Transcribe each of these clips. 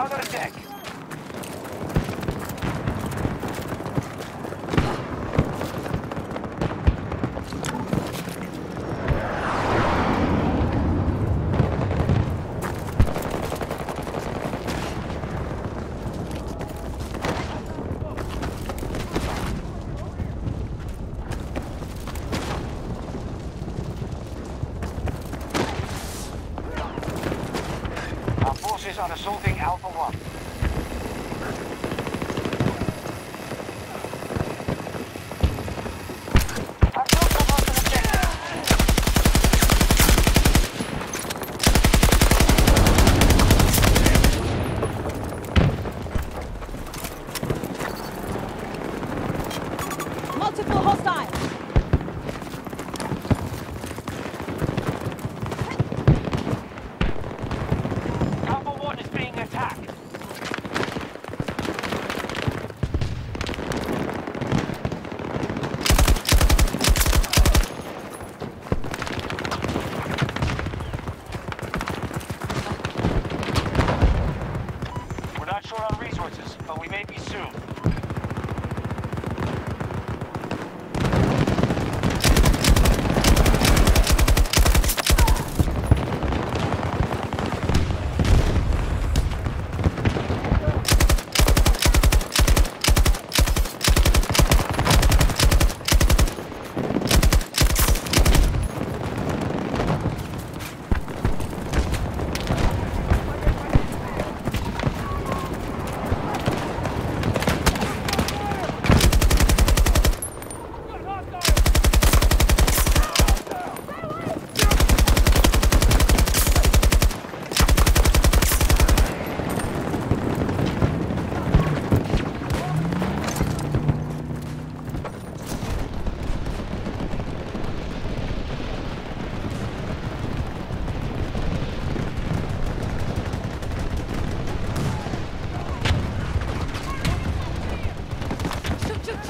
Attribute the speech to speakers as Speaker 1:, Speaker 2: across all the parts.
Speaker 1: under attack. Are assaulting Alpha 1.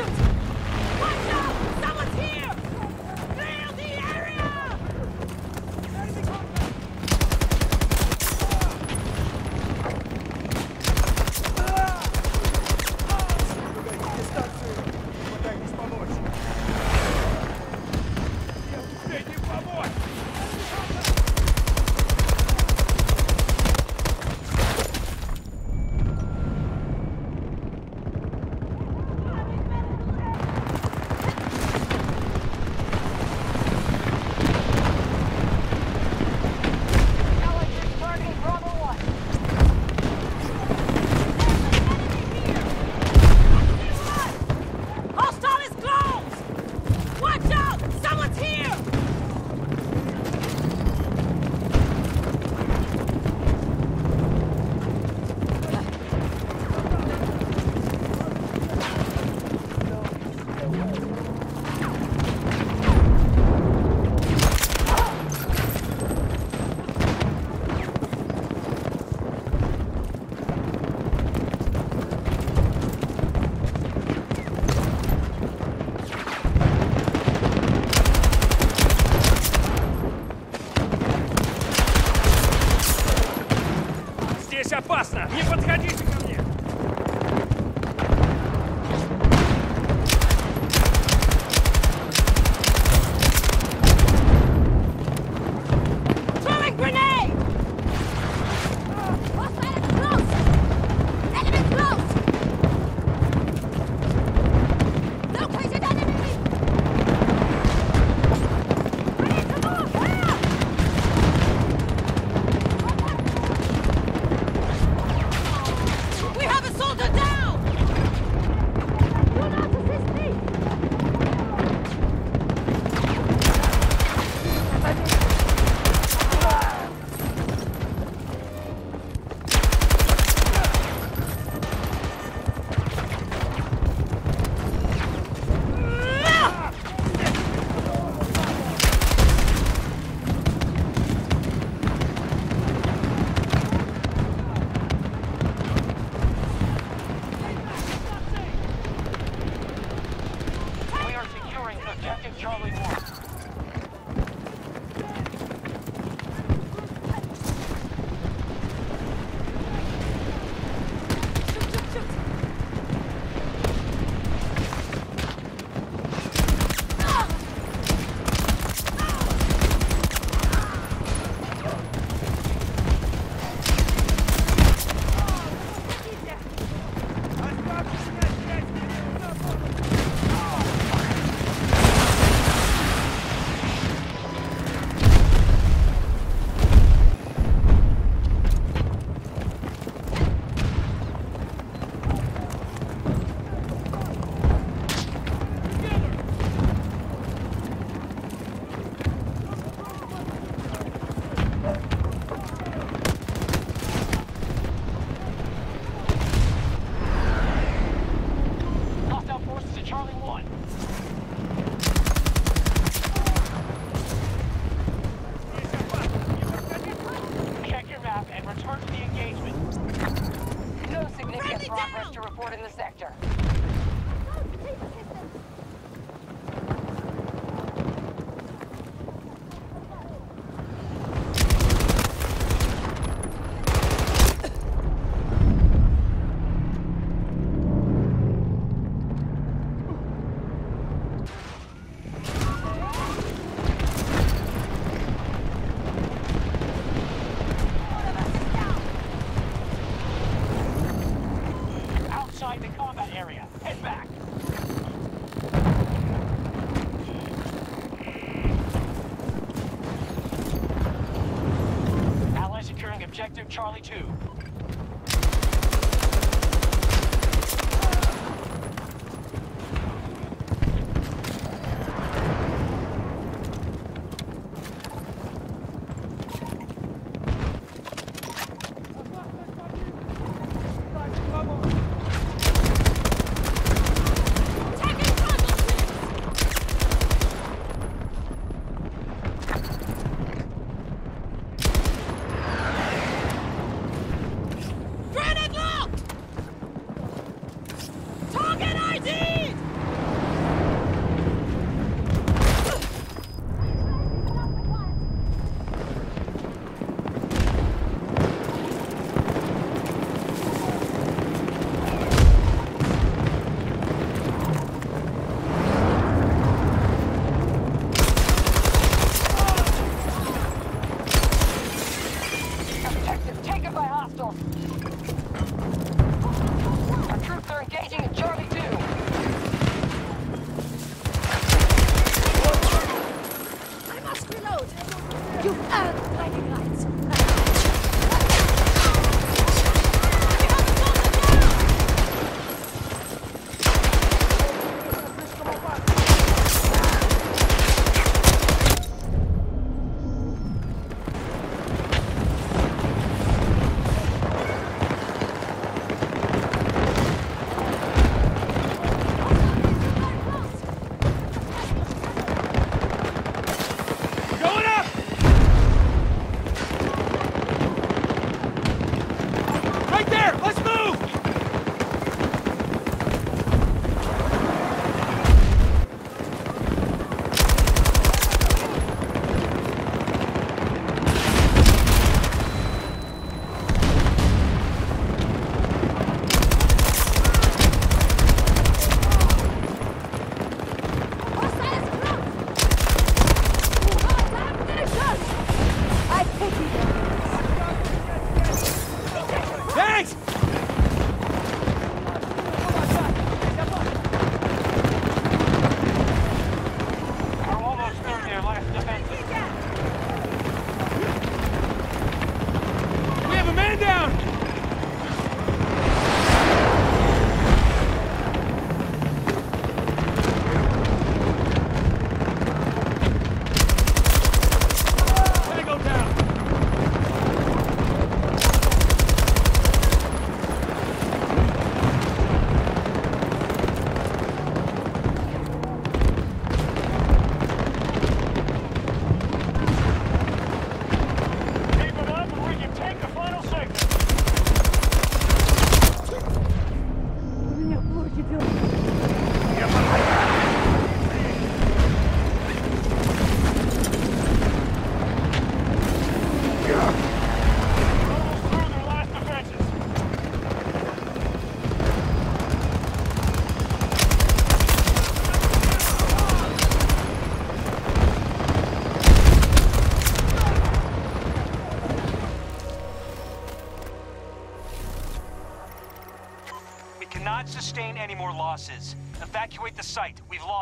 Speaker 2: Shoot,
Speaker 3: Не
Speaker 1: подходи! Charlie 2.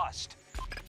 Speaker 1: Lost.